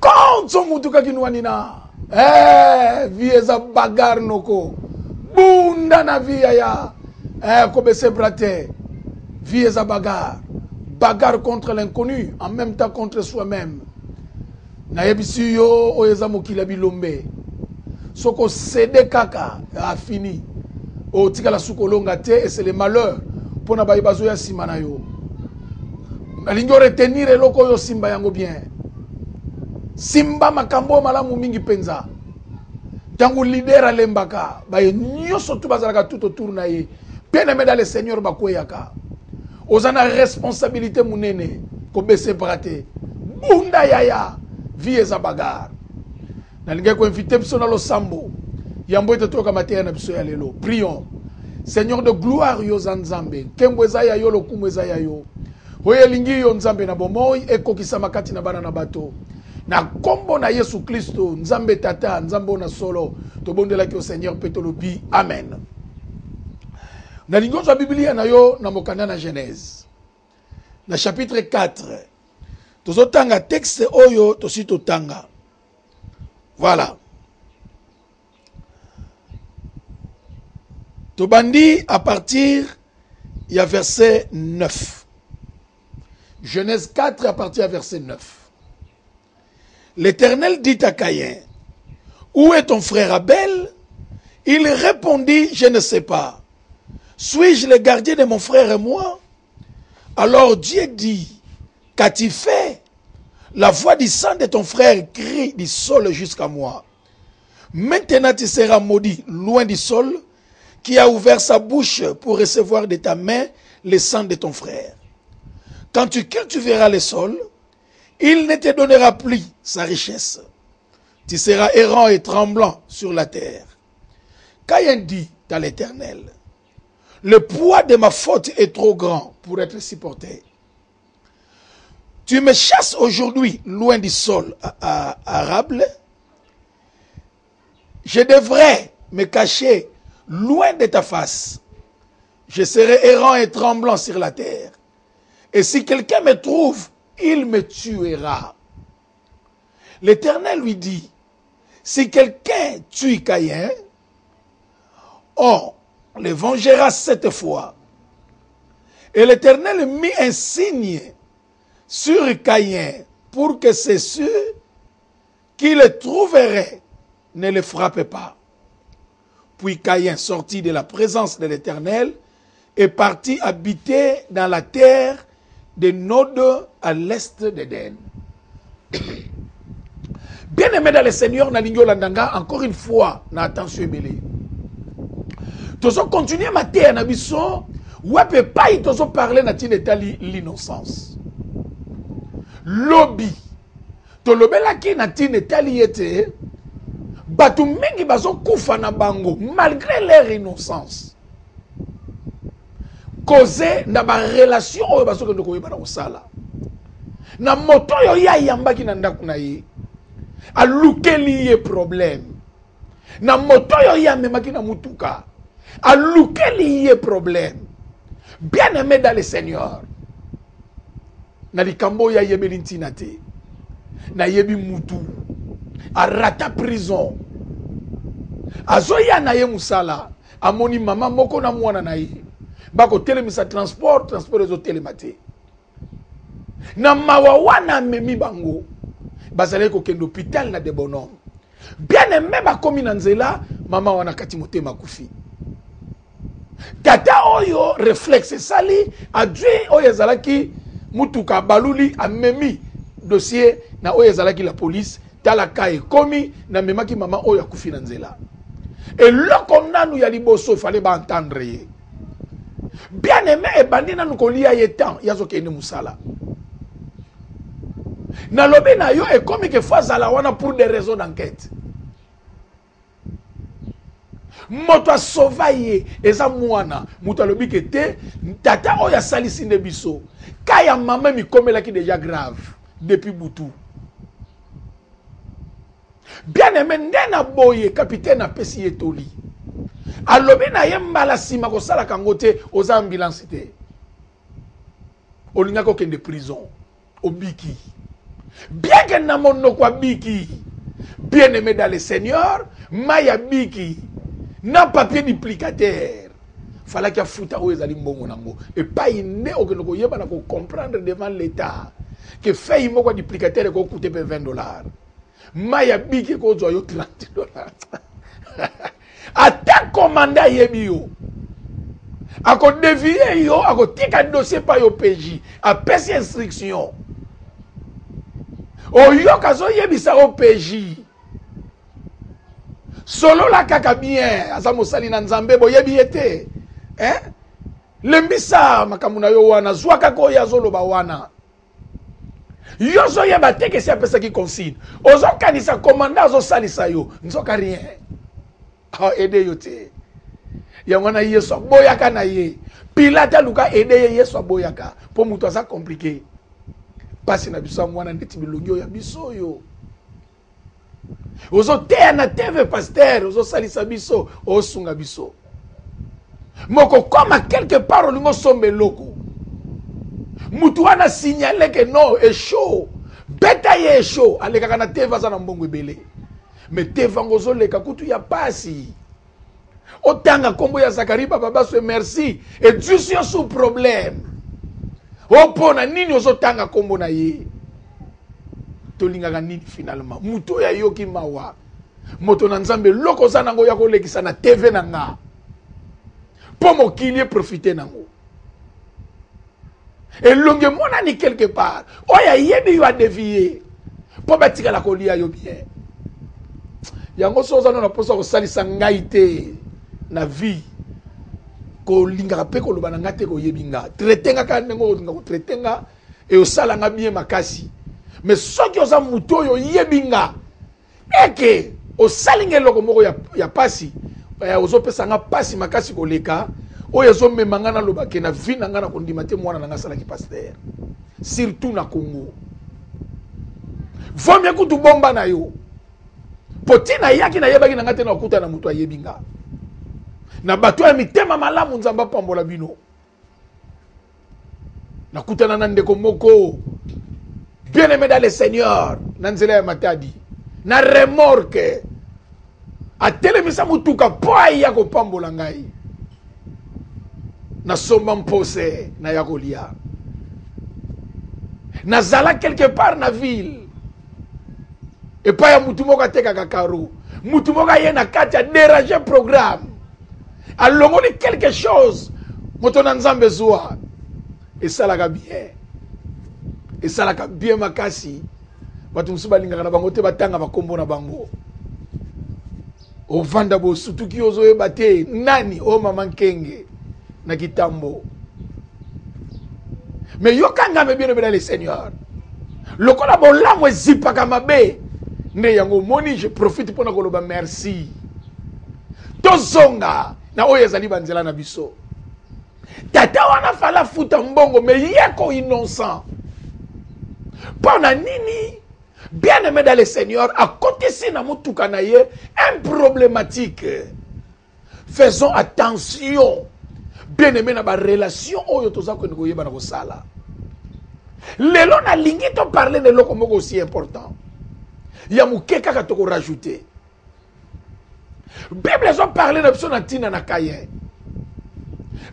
konso mutuka kinuani na eh, vie eza bagar noko bunda na vie yaya eh, kobesebra te vie eza bagar bagar contre l'inconnu en même temps contre soi-même nayebisi yo oyo eza mokili ya bilombe soki osede kaka afini otikala suka olonga te esele malheur mpo na baye bazoya nsima na yo nalingi oretenir eloko oyo osimba yango bien simba makambo oyo malamu mingi mpenza ntango lider alembaka baye nyonso tu bazalaka tout autour na ye mpe na meda le seigneur bakweyaka oza na responsabilité monene kobese bra te bunda yaya vie eza bagare Nalingaki ko inviter biso na losambo. Yambo ete toyoka mateya na biso ya lelo. Prions. Seigneur de gloire, yo oza Nzambe. Nkembo eza ya yo, lokumu eza ya yo. Oyo elingi yo Nzambe na bomoi ekokisama kati na bana na bato. Na kombo na Yesu Klisto, Nzambe Tata, Nzambe na solo, tobondelaki yo Seigneur mpe tolobi amen. nalingi ozwa biblia na yo na mokanda na genèse na chapitre 4 tozotanga texte oyo tosi totanga voilà Tobandi à partir, il y a verset 9. Genèse 4 à partir à verset 9. L'Éternel dit à Caïn, où est ton frère Abel Il répondit, je ne sais pas. Suis-je le gardien de mon frère et moi Alors Dieu dit, qu'as-tu fait La voix du sang de ton frère crie du sol jusqu'à moi. Maintenant tu seras maudit loin du sol qui a ouvert sa bouche pour recevoir de ta main le sang de ton frère. Quand tu cultiveras le sol, il ne te donnera plus sa richesse. Tu seras errant et tremblant sur la terre. Caïn dit à l'Éternel, le poids de ma faute est trop grand pour être supporté. Tu me chasses aujourd'hui loin du sol arable. Je devrais me cacher loin de ta face. Je serai errant et tremblant sur la terre. Et si quelqu'un me trouve, il me tuera. L'Éternel lui dit, si quelqu'un tue Caïn, on le vengera cette fois. Et l'Éternel mit un signe sur Caïn pour que ceux qui le trouveraient ne le frappent pas. Puis Caïn sortit de la presence de l'Eternel et partit habiter dans la terre de Nod à l'est d'Eden. Bien aimé dans le Seigneur, nalingi olanda nga encore une fois na attention ebele. Tozo continuer mateya na biso wapi epai tozo parler na tina etali l'innocence. Lobi Tolobelaki na ntina etali ete bato mingi bazokufa na bango malgre leur innocence koze na barelation oyo bazokende koyebana kosala na moto oyo ye ayambaki na ndako na ye alukeli ye problème na moto oyo ye amemaki na motuka alukeli ye problème bien aimé dans le seigneur Na likambo oyo ayebeli ntina te. Nayebi mutu arata prison azoya na ye mosala amoni mama moko na mwana na ye bakotelemisa transport transport ezotelema te na mawa wana amemi bango bazalaki kokende hopital na debonome Bien aime bakomi na nzela mama wana kati motema kufi. Tata oyo reflexe esali adwi oyo ezalaki mutuka baluli amemi dossier na oyo ezalaki la police tala ka ekomi na memaki mama oyo akufi na nzela. Eloko nanu ya liboso fale ba entendre ye. bien aime ebandi nanu kolia ye temps yazo kende musala nalobi na yo ekomi ke fo azala wana pour des raisons d'enquête moto asova ye eza mwana moto alobi ke te tata oyo asalisi nde biso ka ya mama mikomelaki deja grave depuis butu Bien aime nde na boye capitaine apesi ye toli alobi na ye mbala nsima kosalaka yango te oza ambulance te olingaki okende prison obiki bien ke na monoko abiki bien aime dans le seigneur mai abiki na papier duplicateur falaki afuta oyo ezali mbongo na yango epai nde okende koyeba na kocomprendre devant l'etat ke fei moko ya duplicateur ekokute mpe 20 dollars mai ya biki ekozwa yo 30 dollars ata komanda ayebi yo akodevie yo akotika dossier pa yo peji apesi instruction oyoka azoyebisa yo peji solola kaka bien aza mosali na nzambe boyebi ye te eh? lembisa makambo na yo wana zwaka kaka oyo azoloba wana yo ozoyeba te kesi apesaki consigne ozokanisa komanda azosalisa yo nzoka rien aide yo te yango wana yesu aboyaka na ye pilate aluka ede ye yesu aboyaka mpo moto aza komplike mpasi na biso yango wana ndeti bilongi oyo ya biso oyo ozoteya na teve pastere ozosalisa biso osunga biso mokokoma quelque part olingi osomba eloko mutu wana signale ke no esho beta ye esho alekaka na teve aza na mbongo ebele me teve yango ozoleka kutu ya pasi otanga nkombo ya zakari bababaswe merci education sous problème opona nini ozotanga nkombo na ye tolingaka nini finalement moto oyo ayoki mawa moto na nzambe eloko oza nango ya kolekisa na tv na nga mpo mokili eprofite nango elongi emonani quelque part oyo ayebi yo adevie mpo batikala kolia yo bien yango so oza no na mposa kosalisa ngai te na vie kolingaka mpe koloba na ngai te koyebi nga traite nga kaka ndenge olinga kotraite nga e osala nga bien makasi mais soki oza moto oyo oyebi nga eke osali nga eloko moko ya, ya pasi eh, ozopesa nga pasi makasi koleka oyo ezomema nga naloba ke na vie na nga na kondima te mwana na nga asalaki pastere surtout na congo vomie kutu bomba na yo mpo ntina ayaki nayebaki na ngai te na okuta na moto ayebi nga na bato ya mitema malamu nzambe apambola bino nakutana na ndeko moko bien aimé dans le seigneur na nzela ya matadi na remorke atelemisa motuka mpo aya kopambola ngai nasomba mpose na ya kolia nazala quelque part na ville epai ya motu moko atekaka karo motu moko aye na kati aderange programme alongoli quelque chose moto na nzambe zuwa esalaka bien esalaka bien makasi bato mosusu balingaka na bango te batanga bakombo na bango ovanda bosutuki ozoyeba te nani o oh, mama nkenge na kitambo me yoka ngambe bino bela le seigneur lokola bolamu ezipaka mabe nde yango omoni je profite mpo na koloba merci tozonga na oyo ezali banzela na biso tata wana fala afuta mbongo me yeko innocent mpo na nini bien aimé dans le seigneur akotisi na motuka na ye un problématique Faisons attention bien aime na ba relation oyo toza kende koyeba na kosala lelo nalingi to parler na eloko moko aussi important ya moke kaka toko rajouter bible ezo parler na biso na ntina na kayen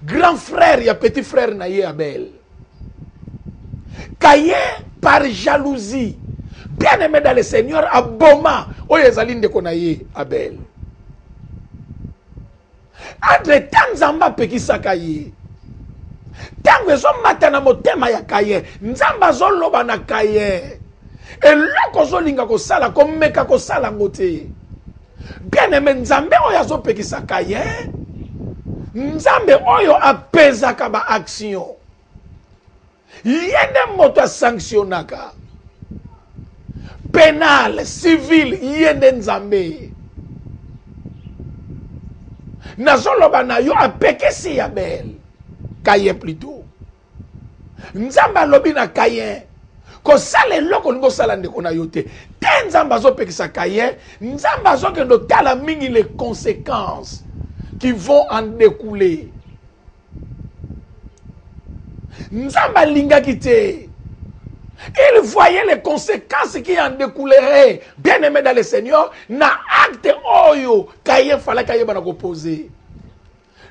grand frère ya petit frère na ye abel kaye par jalousie bien aime dans le seigneur aboma oyo ezali ndeko na ye abel entre temps nzambe apekisaka ye ntango ezomata na motema ya kaye nzambe azoloba na kaye eloko ozolinga kosala komeka kosala yango te Bien aime Nzambe oyo azo pekisa Caïn, Nzambe oyo apesaka ba action. Ye nde moto asanctionnaka. Penal, civil, ye nde Nzambe. Nazoloba na yo apekisi ya belle. Caïn plutôt. nzambe alobi na kayen kosala eloko olingi osala ndeko na yo te te nzambe azopekisa kayen nzambe azokende otala mingi les conséquences qui vont en découler nzambe alingaki te il voyait les conséquences qui en découleraient bien aimé dans le seigneur na acte oyo kayen falaki ayebana kopose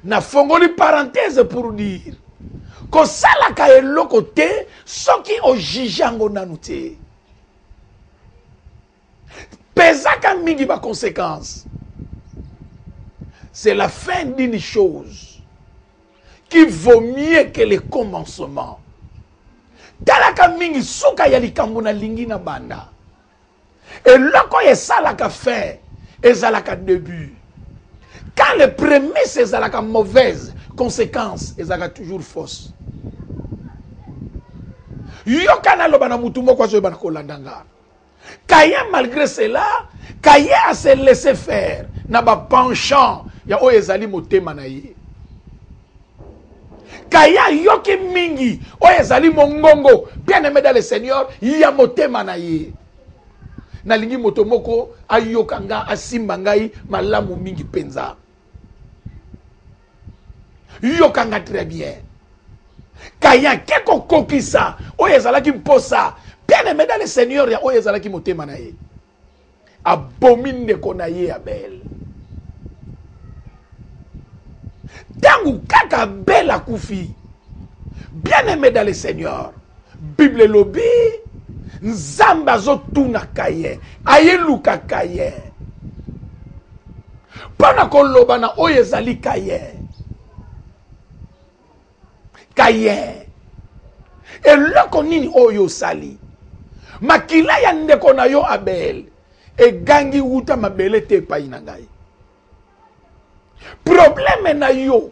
Na fongoli parenthèse pour dire ko salaka eloko te soki o juge yango nanu te. Pesaka mingi ba consequences. C'est la fin d'une chose. qui vaut mieux que le commencement talaka mingi suka ya likambo nalingi na banda eloko oyo esalaka fin ezalaka début quand les prémices ezalaka mauvaise conséquence ezalaka toujours fausse yoka naloba na motu moko azoyeba na kolanda nga kayen malgré cela kaye a se laisse faire na bapenchant ya oyo ezali motema na ye kaye ayoki mingi oyo ezali mongongo bien aime dans le seigneur ya motema na ye nalingi moto moko ayoka nga asimba ngai malamu mingi mpenza yoka nga très bien kaye ake kokokisa oyo ezalaki mposa bien aime dans le seigneur ya oyo ezalaki motema na ye abomi ndeko na ye abele ntango kaka abele akufi bien aime dans le seigneur bible elobi nzambe azotunaka ye ayelukaka ye mpo na koloba na oyo ezali kaye Kayen, eloko nini oyo osali? Makila ya ndeko na yo Abel egangi wuta mabele te epai na ngai. Probleme na yo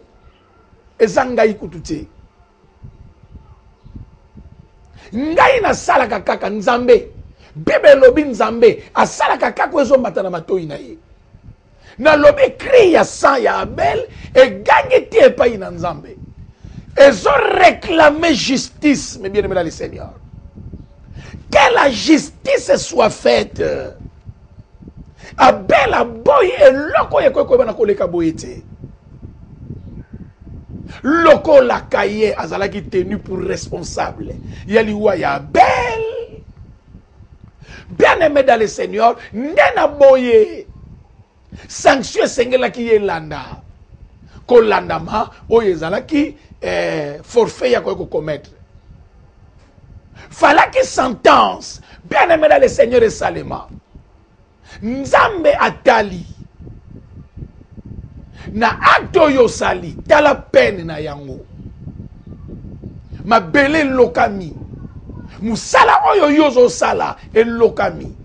eza ngai kutu te. ngai nasalaka kaka nzambe bible elobi nzambe asalaka kaka ezomata na matoi na ye nalobi cri ya sang ya abel egangi ti epai na nzambe ezo réclame justice mes bien aimé dans le seigneur que la justice soit faite abel aboyi eloko oyo ekoki koyebana koleka boye te lokola kaye azalaki tenu pour responsable ya liwa ya abel bien aime dans le seigneur nde na boye sanction esengelaki ye elanda kolandama oyo ezalaki eh, forfait ya koki kokometre falaki sentence bien aime dans le seigneur esalema Nzambe atali na acte oyo osali, tala peine na yango. Mabele elokami, mosala oyo yo ozosala elokami.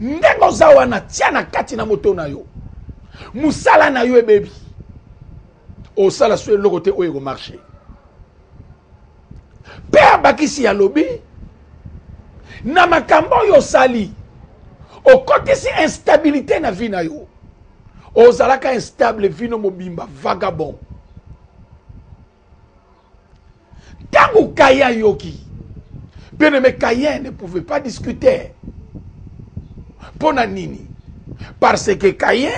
Ndenge oza wana, tia na kati na moto na yo, mosala na yo ebebi. osala so eloko te oyo eko marche père bakisi alobi na makambo oyo osali okotisi instabilité na vie na yo ozalaka instable vino mobimba vagabond ntango kaye ayoki bien aime kaye ne pouvait pas discuter mpo na nini parce que kaye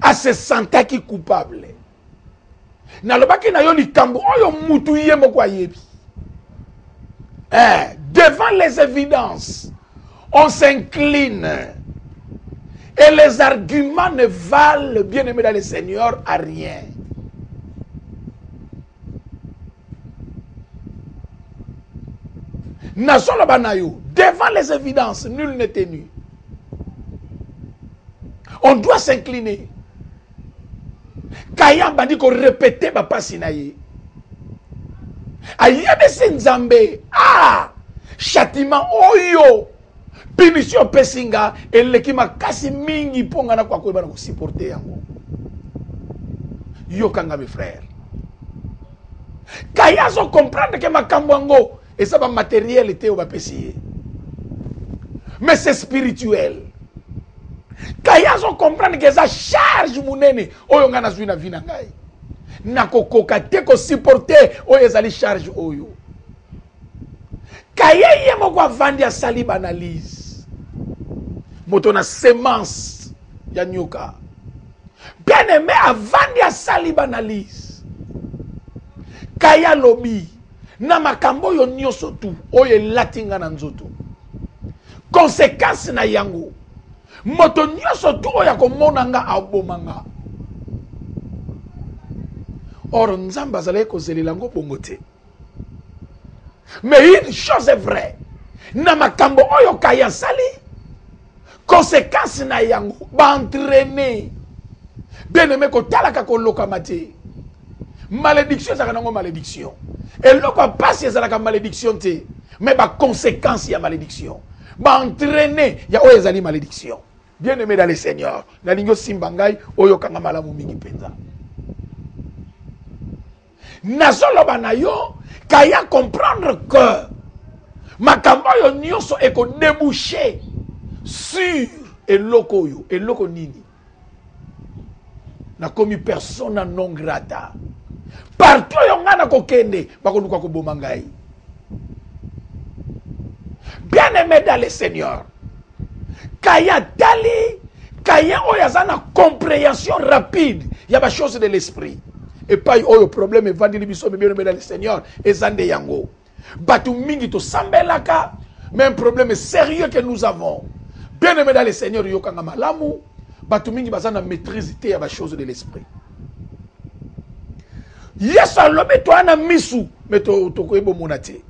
asesentaki coupable nalobaki na yo likambo oyo mutu ye moko ayebi eh, devant les évidences on s'incline Et les arguments ne valent, bien-aimé dans le Seigneur, à rien. devant les évidences, nul n'est tenu. On doit s'incliner. kaye abandi korepete bapasi na ye ayebisi nzambe a ah, chatima oyo punition opesi nga eleki makasi mingi mpo nga nakoka koyeba na kosupporte yango yoka nga mes frère kaye azokomprendre ke makambo yango eza ba materiel te oyo bapesi ye mais c'est spirituel kaye azo comprendre ke eza charge monene oyo ngai nazwi na vi na ngai nakokoka te kosupporte oyo ezali charge oyo kaye ye moko avandi asali baanalyse moto na semence ya nyoka bien aime avandi asali baanalyse kaye alobi na makambo oyo nyonso tu oyo elati nga na nzoto konsekansi na yango moto nyonso tu oyo akomona nga aboma nga or nzambe azalaki kozelela yango bongo te mais une chose est vraie na makambo oyo kayi asali conséquence na yango baentraîne bien aime kotalaka kolokama te malédiction ezalaka nango malédiction eloko ya mpasi ezalaka malédiction te mais baconséquence ya malédiction baentraîne ya oyo ezali malédiction bien aime dans le seigneur nalingi osimba ngai oyokanga malamu mingi mpenza nazoloba na yo kaya comprendre que makambo oyo nyonso ekodebouche sur eloko oyo eloko nini nakomi persona non grata partout oyo ngai nakokende bakoluka koboma ngai bien aimé dans le seigneur kaya tali kaye oyo aza na comprehension rapide ya ba choses de l'esprit epai oyo problème evandeli biso mibino mela le seigneur eza nde yango bato mingi tosambelaka même problème sérieux que nous avons bien aimé dans le seigneur yokanga malamu bato mingi baza na maîtrise te ya ba choses de l'esprit yesu alobi toa na misu me tokoki bomona te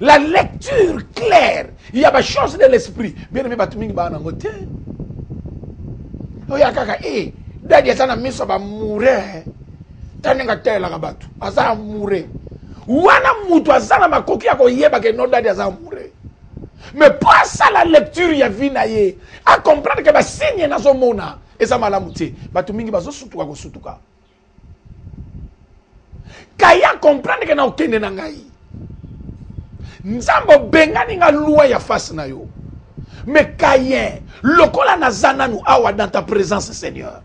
la lecture claire ya ba choses de l'esprit bien aimé bato mingi baa nango te oya kaka e eh, dadi aza na miso bamoure ta ndenge atalelaka bato aza amoure wana moto aza na makoki ya koyeba ke no dadi aza amoure mais mpo asala lecture ya vie na ye acomprendre ke basigne nazomona eza malamu te bato mingi bazosutuka kosutuka kaya comprendre ke nakokende na ngai nzambe obengani nga lwa ya face na yo me kayen lokola naza nanu awa dans ta présence seigneur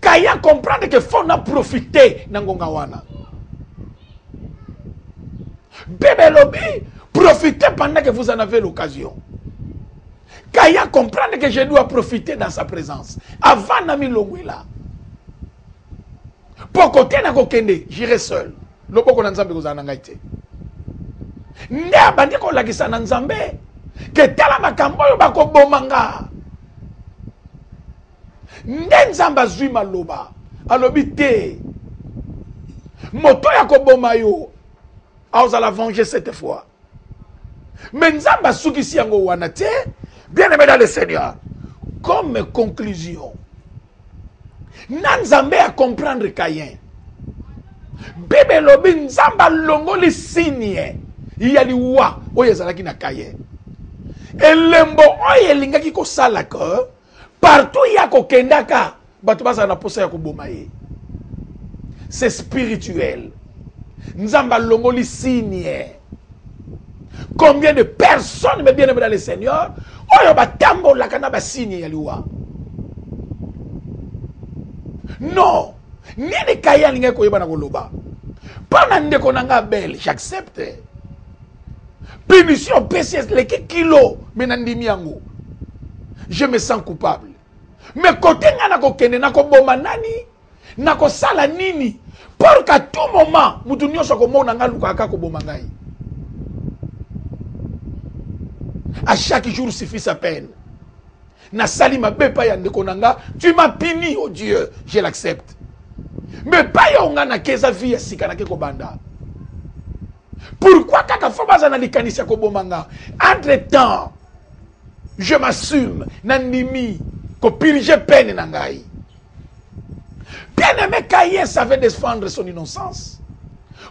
kaya comprendre ke fo na profite na ngonga wana bebe elobi profite pendant que vous en avez l'occasion Kaya comprendre que je dois profiter dans sa présence. Avant Nami Longuela. Pour côté na kokende, j'irai seul. Loboko na Nzambe kozana ngai te. Nde abandi kolakisa na Nzambe ke tala makambo oyo bakoboma nga. Nde Nzambe azwi maloba. Alobi te. Moto ya koboma yo. Aozala venger cette fois. Mais Nzambe asukisi yango wana te. Bien aimé dans le Seigneur, comme conclusion, na Nzambe à comprendre Caïn. Bible elobi Nzambe alongoli signe ya liwa oyo ezalaki na Caïn. Elembo oyo elingaki kosala que partout ye akokendaka bato bazala na mposa ya koboma ye c'est spirituel nzambe alongoli signe combien de personnes mes bien aimé dans le seigneur oyo batambolaka na basigne ya liwa non nini kaye alingaki koyeba na koloba mpo na ndeko na ngai abele j'accepte punition opesi eleki kilo me nandimi yango je me sens coupable me kote ngai nakokende nakoboma nani nakosala nini porke a tout moment moto nyonso akomona ngai alukaka kaka koboma ngai a chaque jour suffit sa peine nasali mabe epai ya ndeko na nga tu ma pini o oh dieu je l'accepte me epai ya onga nake eza vie ya sika nake kobanda pourquoi kaka fo baza na likanisi ya koboma nga entre temps je m'assume nandimi kopirige pene na ngai bien aimé kaye savait défendre son innocence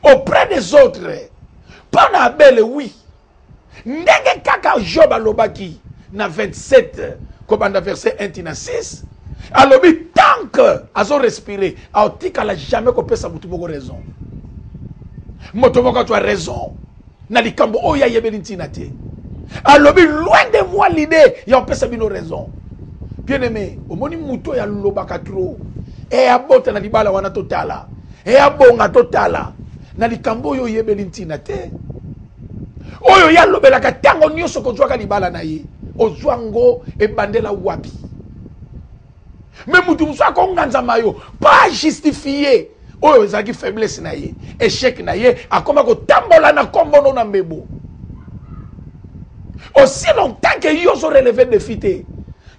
auprès des autres mpo na abele oui ndenge kaka job alobaki na 27 kobanda verset 1 tina 6 alobi tant que azo respire aotikala jamais kopesa motu moko raison moto moko azwa raison na likambo oyo ayebeli ntina te alobi loin de moi l'idée ya kopesa bino raison bien aimé omoni moto oyo alobaka trop e abota na libala wana totala e abonga totala na likambo oyo oyebeli ntina te oyo ye alobelaka ntango nyonso kozwaka libala na ye ozwa ngo ebandela wapi me moto mosusu akonganzama yo pa justifie oyo ezalaki faiblesse na ye echec na ye akoma kotambola na nkombo no na mbebo aussi longtemps ke yo ozoreleve defi te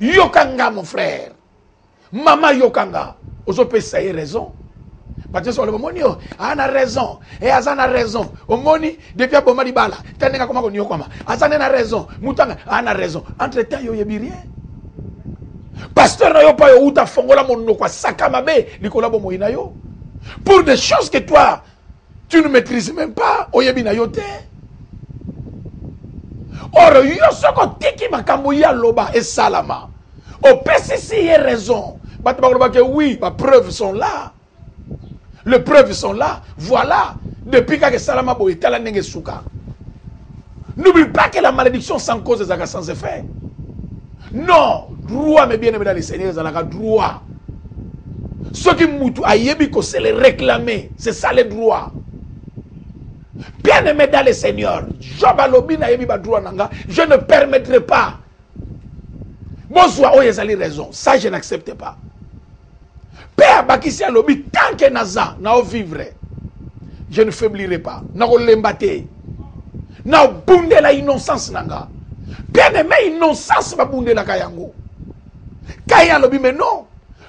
yoka nga mon frère mama yoka nga ozopesa ye raison bato nyonso baloba omoni yo aa na raison e aza na raison omoni depuis aboma libala ta ndenge akoma koniokwama aza nde na raison moto anga aa na raison entre temps yo oyebi rien pasteur na yo mpa yo outa fongola monoko asaka mabe likolo ya bomoi na yo pour des choses que toi tu ne maîtrises même pas oyebi na yo te or yo soki otiki makambo ye aloba esalama opesisi ye raison bato bakolobake oui bapreuve sont là le preuve sont là voilà depuis kaka esalama boye tala ndenge esuka N'oublie pas que la malédiction sans cause ezalaka sans effet. Non, droit mais bien aimé dans le Seigneur ezalaka droit. Ce qui mutu ayebi ko se le réclamer, c'est ça le droit. Bien aimé dans le Seigneur, Job alobi na yebi ba droit nanga, je ne permettrai pas. Bonsoir, oyo ezali raison. Ça je n'accepte pas. mpe abakisi alobi tanke naza nao vivre je ne faiblire pas nakolemba te naobundela innocence na nga bien aime innocence babundelaka yango kaye alobi me non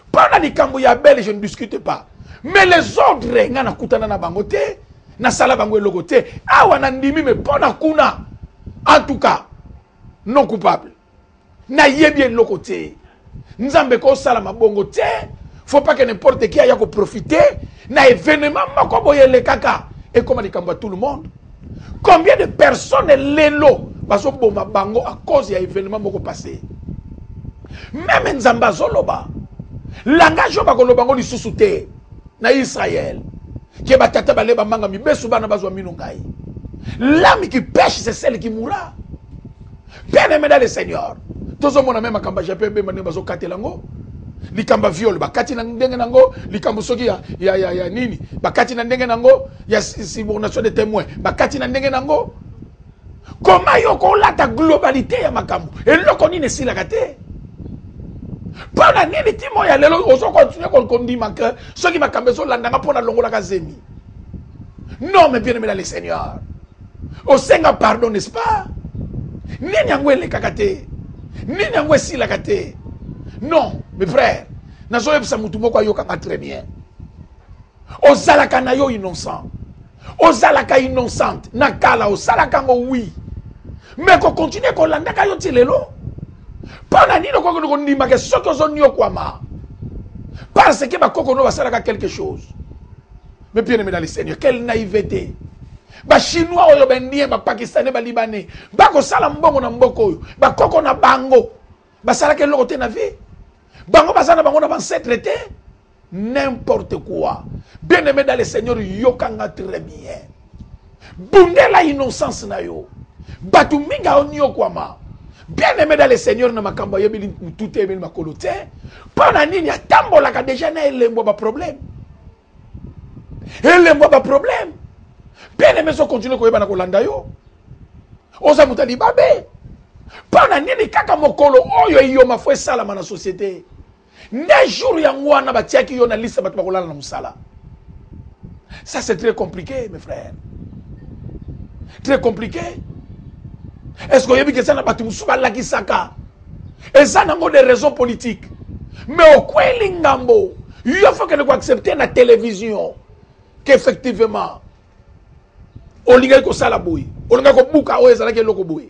mpo na likambo ya bele je ne discute pas mais les ordres ngai nakutana na bango te nasala bango eloko te awa nandimi me mpo na kuna en tout cas non coupable nayebi eloko te nzambe kosalama bongo te faut pas que n'importe qui aya koprofite na événement moko boye elekaka ekoma likambo ya tout le monde combien de personnes lelo bazoboma bango à cause ya événement moko passé meme nzambe azoloba langage oyo bakoloba yango lisusu te na israel ke batata bale bamanga mibesu bana bazwa mino ngai l'âme qui pêche c'est celle qui mourra Bien aime dans le Seigneur. Tozo mona meme makambo ya Japon ebemba ndenge bazo katela yango. Likambo ya viol bakati na ndenge nango, likambo soki ya ya ya, ya nini bakati na ndenge nango, ya subornation de témoin bakati na ndenge nango. Comment yo kolata globalité ya makambo? Eloko nini esilaka te? mpo na nini timo ya lelo ozo continue kondima ke soki makambo ezolandanga mpo na longolaka zemi non mais bien aimé dans le seigneur osenga pardon n'est-ce pas nini yango elekaka te nini yango esilaka te non mes frères nazoyebisa motu moko ayokaka très bien ozalaka na yo innocent ozalaka innocente na kala osalaka yango wi me kokontinue kolandaka yo ti lelo mpo na nini okoki kondimaka soki ozoniokwama parce que bakoko no basalaka quelque chose Mais bien aimé dans le Seigneur, quelle naïveté bachinois oyo baindien bapakistanais balibanais bakosala mbongo na mboka oyo bakoko na bango basalaki eloko te na vie bango baza na bango na bancetre te n'importe quoi bien aimé dans le seigneur yokanga très bien bundela innocence na yo bato mingi aoniokwama bien aimé dans le seigneur na makambo ayebeli motu te eyebeli makolo te mpo na nini atambolaka deja na elembo baproblème elengwa ba problème bien aimé so continue koyeba na kolanda yo oza moto ya libabe mpo na nini kaka mokolo oyo eyoma fo esalama na société nde jour yango wana batiaki yo na liste bato bakolala na mosala ça c'est très compliqué mes frères très compliqué est ce que oyebi ke eza na bato mosusu balakisaka eza nango des raisons politiques mais okweli ngambo yo fokende koaccepte na télévision qu'effectivement olingaki kosala boye olingaki kobuka oyo ezalaki eloko boye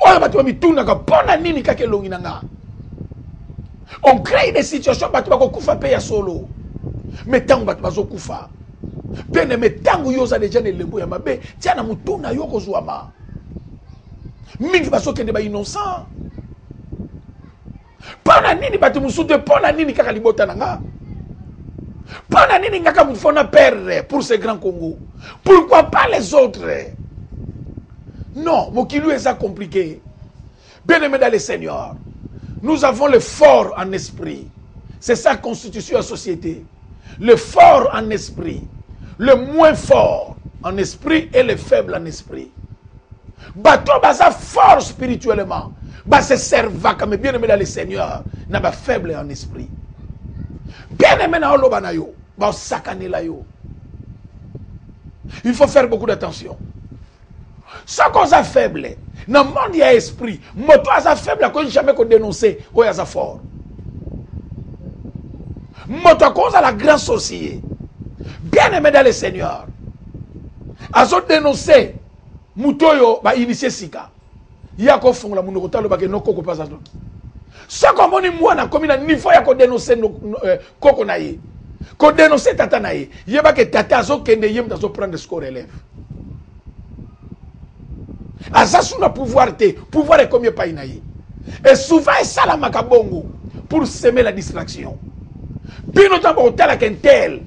oyo bato bamitunaka mpo na nini kaka elongi na nga on crée des situations bato bakokufa mpe ya solo me ntango bato bazokufa pene me ntango yo oza deja na elembo ya mabe tia na motu na yo kozwama mingi bazokende ba innocent mpo na nini bato mosusu te mpo na nini kaka libota na nga mpo na nini nga kaka moto fo na perdre pour ce grand congo pourquoi pas les autres non mokili oyo eza compliqué bien aimé dans le seigneur nous avons le fort en esprit c'est ça constitution ya société le fort en esprit le moins fort en esprit et le faible en esprit bato baza fort spirituellement base servaka mais bien aimé na le seigneur na ba faible en esprit bien aimé na oloba na yo baosakanela yo il faut faire beaucoup d'attention soki oza faible na monde ya esprit moto aza faible akoki jamais kodénonce oyo aza fort moto akozala grand socier bien aimé dans le seigneur azodénonce Moto oyo ba initie sika ye akofongola monoko te aloba ke no koko mpe aza ndoki soki omoni mwana akomi na niveau ya kodenonse eh, koko na ye kodenonse tata na ye yeba ke tata azokende ye moto azoprendre score elève aza su na pouvoir te pouvoir ekomi epai na ye e souvent esalamaka bongo pour semer la distraction bino ntango bokotalaka intel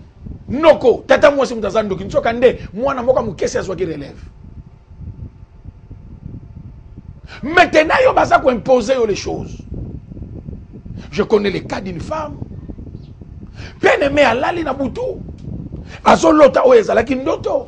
noko tata mwasi moto aza ndoki nzoka nde mwana moko mokesi azwaki relève maintenant yo baza koimpose yo les choses je connais le cas d'une femme bien aime alali na butu azolota oyo ezalaki ndoto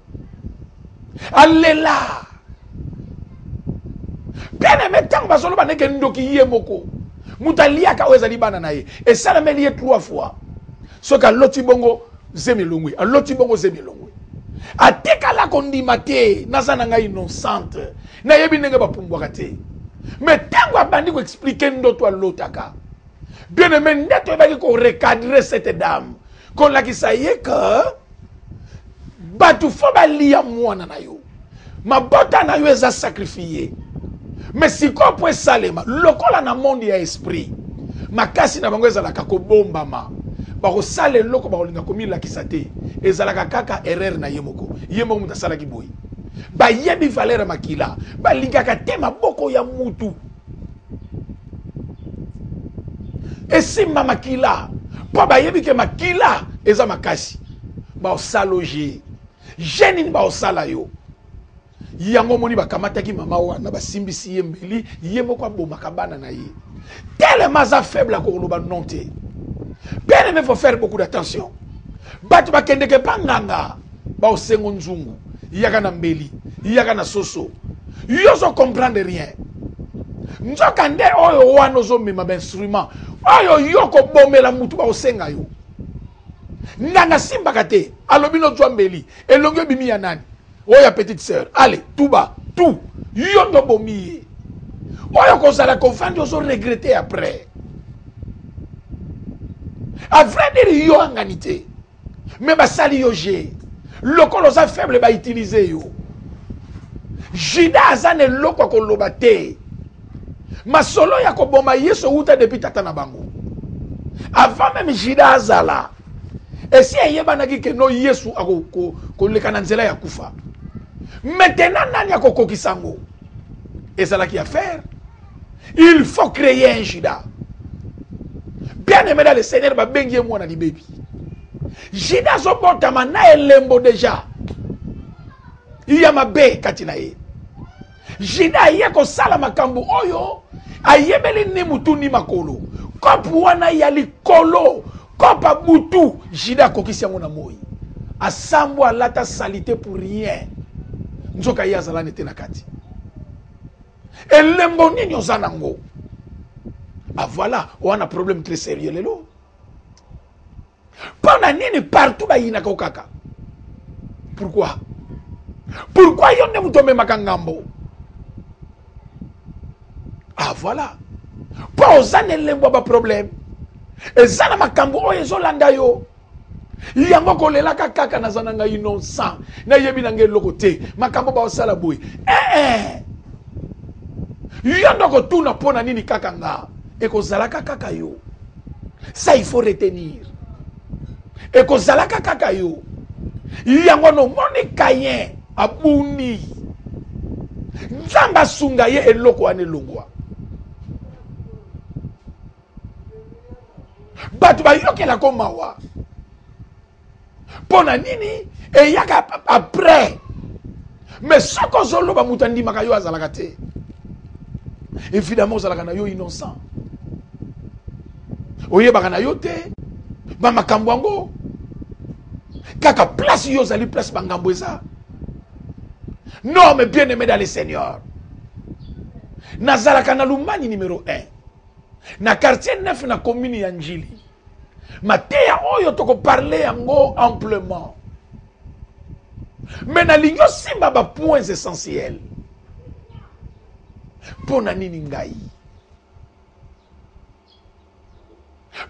alela bien aime ntango bazoloba ndeke ndoki ye moko moto aliaka oyo ezali bana na ye esalameli ye trois fois soki aloti bongo zemi elongwi aloti bongo zemi elongwi atikala kondima te naza na ngai innocente nayebi ndenge bapumbwaka te me ntango abandi koexplike ndoto alotaka bien aime nde toyebaki korecadre cette dame kolakisa ye que bato fo balia mwana na yo mabota na yo eza sacrifie me sikoyo mpo esalema lokola na monde ya esprit makasi na bango ezalaka kobombama bakosala eloko bakolinga komilakisa te ezalaka kaka erreur na ye moko ye moko moto asalaki boye bayebi valeur ya makila balingaka te maboko ya mutu esimba makila mpo bayebi ke makila eza makasi baosaloge je nini baosala yo yango omoni bakamataki mama wana basimbisi ye mbeli ye moko abomaka bana na ye telema aza faible akoloba non te pere ne faut faire beaucoup d'attention bato bakendeke mpa nganga bao sengo nzungu yaka na mbeli yaka na soso yo ozo comprendre rien nzoka nde oyo wana ozomema bainstrument oyo yo kobomela mutu bakosenga yo nganga simbaka te alobi nozwa mbeli elongi ebimi ya nani oyo ya petite sœur ale tuba tu yo ndo bomi ye oyo kozala kovandi ozo regrete après à vrai dire yo angani te mais basali yo je lokola oza faible ba utiliser yo juda aza na eloko ya koloba te masolo ya koboma yesu ewuta depuis tata na bango avant meme juda azala esi eyebanaki ke no yesu akoleka na nzela ya kufa maintenant nani akokokisa yango ezalaki ya fere il faut créer un juda bien aimé dans le seigneur babengi ye mwana libebi juda azobotama na elembo deja ya mabe kati na ye juda aye kosala makambo oyo ayebeli ni motu ni makolo kope wana ya likolo kope butu juda akokisi yango na moi asambo alata salite pour rien nzoka ye azalani te na kati elembo nini oza nango ah voilà wana problème très sérieux lelo mpo na nini partout bayinaka o kaka pourquoi pourquoi yo nde moto omemaka ngambo ah voilà mpo oza na elembo ya baproblème eza na makambo oyo ezolanda yo yango kolelaka kaka naza na ngai innocent nayebi na ngai eloko te makambo baosala boye ee eh, eh. yo ndo kotuna mpo na nini kaka nga ekozalaka kaka yo ça il faut retenir ekozalaka kaka yo yango nomoni kayen abuni nzambe asunga ye eloko wana elongwa bato bayokelako mawa mpo na nini eyaka après mais soki ozoloba moto andimaka yo azalaka te évidemment ozalaka na yo innocent oyebaka na yo te bamakambo yango kaka place yo ozali place bangambo eza non mais bien aimé dans le seigneur nazalaka na lumani numero 1 na quartier neuf na commune ya njili mateya oyo tokoparle yango amplement me nalingi osimba bapoints essentiel mpo na nini ngai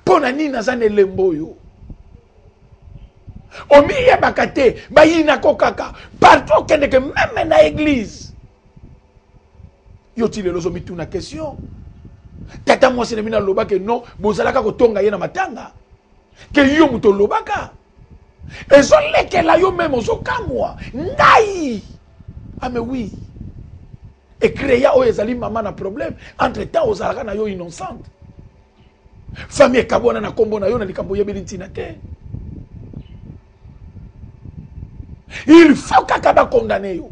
mpo na nini naza na elembo oyo omiyebaka te bayinako kaka partout okendeke meme na eglise yo ti lelo ozomituna question tata mwasi na bino alobaka non bozalaka kotonga ye na matanga ke yo moto olobaka ezolekela yo meme ozokamwa ngai ame ah, wi ecreya oyo ezali mama na problème entre temps ozalaka na yo innocente famille ekabwana na nkombo na yo na likambo oyebeli ntina te il faut kaka bakondane yo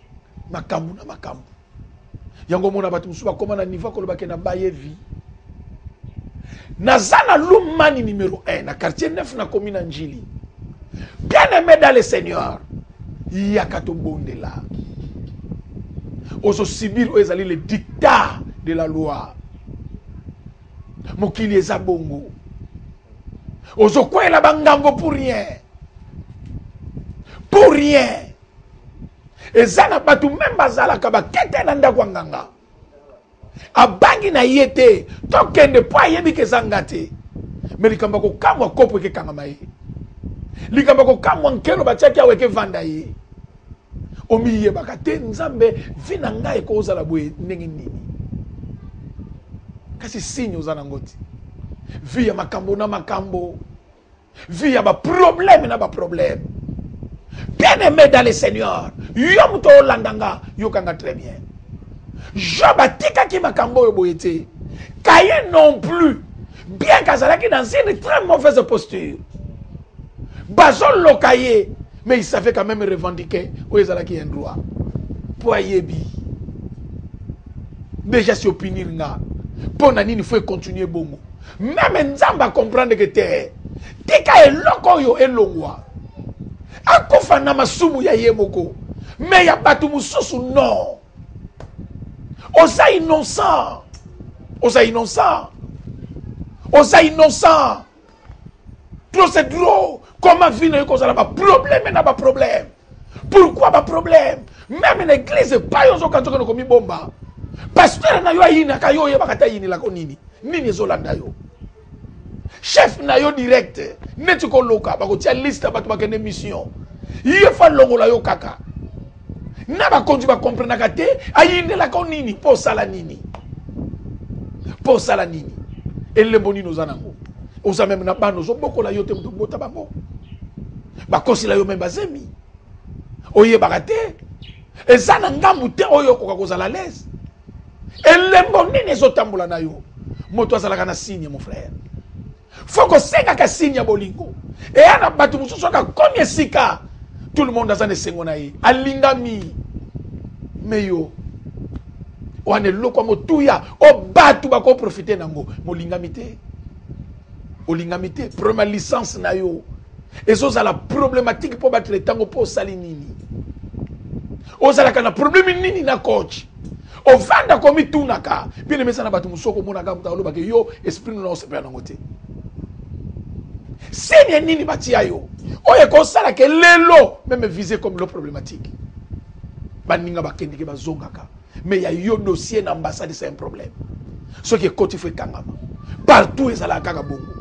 makambu na makambu yango omona bato mosusu bakoma na niveau akoloba ke na baye vie naza na lumani numero 1 na quartier 9 na komi na njili bien aimé dans le seigneur yaka tobondela ozosibir oyo ezali le dictat de la loi mokili eza bongo ozokwela bangambo pour rien pour rien eza na bato meme bazalaka bakete na ndako ya nganga abangi na ye te tokende mpo ayebi ke eza nga te me likambo ya kokamwa kopo ekekangama ye likambo ya kokamwa nkelo batiaki awa ekevanda ye omiyebaka te nzambe vi na ngai ekozala boye ndenge nini kasi signe oza nango te vi ya makambo na makambo vie ya baproblème na baproblème bien aimé dans le seigneur yo moto olanda nga yokanga très bien job atikaki makambo oyo boye te kaye non plus bien kazalaki dans une très mauvaise posture bazoloka ye mais il savait quand même revendiquer oyo ezalaki un droit mpo ayebi déjà si opinir nga mpo na nini faut econtinue bongo Meme Nzambe a comprendre que te. Tika eloko oyo elongwa. Akufa na masumu ya ye moko. Mais ya batu mususu non. Oza innocent. Oza innocent. Oza innocent. Trop c'est trop. Comment vie na yo kozala ba problème na ba problème. pourquoi ba problème meme na église epai ozokanisa okende komibomba pasteur na yo ayinaka yo oyebaka te ayinelaka nini nini ezolanda yo chef na yo direct neti koloka bakotia liste ya bato bakende mission ye fa longola yo kaka na bakonzi bakomprenaka te ayindelaka o nini mpo osala nini mpo osala nini elembo nini oza nango oza meme na bana ozobokola yo te moto obota bango bakosela yo meme bazemi oyebaka te eza na ngambu te oyo okoka kozala lese elembo nini ezotambola na yo moto azalaka na signe mon frère fo kosengaka signe ya bolingo eya na bato mosusu aka komi esika tout le monde aza na esengo na ye alingami me yo wana eloko ya motuya o bato bakoprofite na yango molingami te olingami te prema licence na yo ezozala problematique mpo batela ntango mpo osali nini ozalaka na probleme nini na coach ofanda komitunaka bien emesa na bato mosusu okomonaka moto alobaka yo esprit nuna osepela nango te seni ya nini batia yo oyo ekosala ke lelo meme vise comme lo problématique baninga bakendeke bazongaka Mais ya yo dossier na ambassade c'est un problème. Soki ekoti faut ekangama. Partout ezalaka kaka bongo.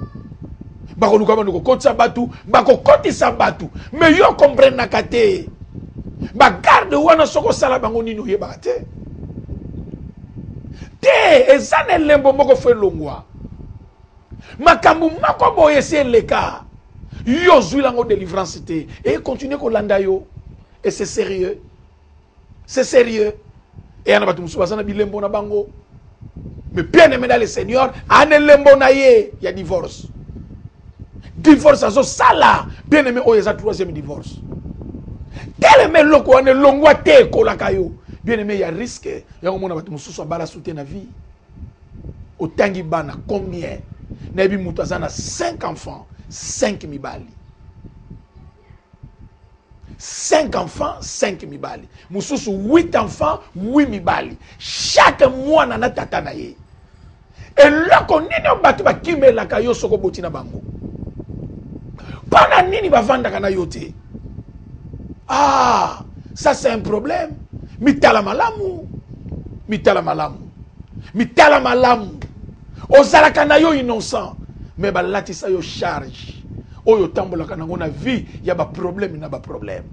Bakoluka bando kokotisa batu, bakokotisa batu. Mais yo comprenaka te. Ba garde wana soko sala bango nini oyebaka te. Te eza na elembo moko faut elongwa. Makambo moko boye esi eleka. Yo ozwi lango delivrance te. Et continue kolanda yo. Et c'est sérieux. c'est sérieux eya na bato mosusu baza na bilembo na bango mais bien aimé na le seigneur ana elembo na ye ya divorce divorce azosala bien aimé oyo eza troisième divorce telema eloko wana elongwa te ekolaka yo bien aimé ya risque yango mona bato mosusu abala sute na vie otangi bana combien nayebi moto aza na 5 enfants 5 mibali 5 enfants 5 mibali mosusu 8 enfants 8 mibali chaque mwana na tata na ye eloko nini oyo bato bakimelaka yo soki oboti na bango mpo na nini bavandaka na yo te ah ça c'est un problème mitala malamu mitala malamu mitala malamu ozalaka na yo innocent mais balatisa yo charge oyo otambolaka nango na vie ya baproblème na baproblème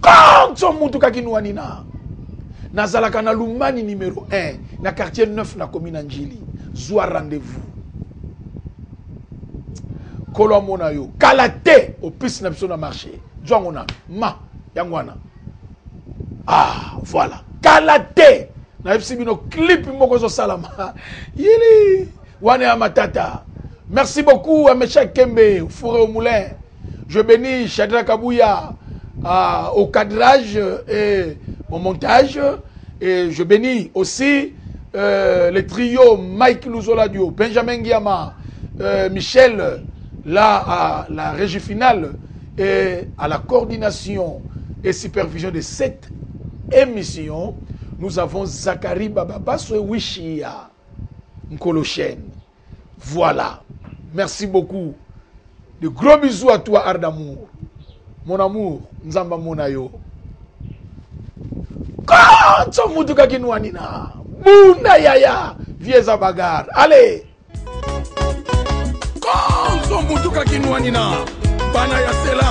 kanso mutuka kinuanina nazalaka na lumani numero 1 na quartier 9 na komi na njili zwa rendez-vous kolo amona yo kala te opisi na biso na marché zwa yango na ma yango wana ah voilà kala te nayebisi bino clip moko ezosalama yili merci beaucoup à mesha kembe fouré au moulin je bénis chadra kabouya euh, au cadrage et au montage et je bénis aussi Les euh, le trio Mike Louzoladio, Benjamin Guyama, euh, Michel, là à la régie finale et à la coordination et supervision de cette émission. Nous avons Zacharie Bababasso et Wishia Nkolo chaîne. Voilà. Merci beaucoup. De gros bisous à toi, Art d'amour. Mon amour, Nzamba Monayo. Konso mutuka kinwanina. Bunda yaya. Vieza bagar. Allez. Konso mutuka kinwanina. Bana ya sela.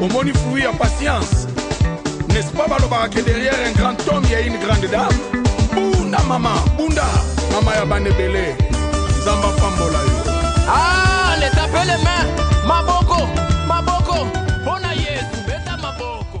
omoni fruit ya patience n'est-ce pas balobaka ke derrière un grand homme ya une grande dame bunda mama bunda mama ya bana ebele nzambe apambola yo ah, leta pe les mains maboko maboko mpo na yesu beta maboko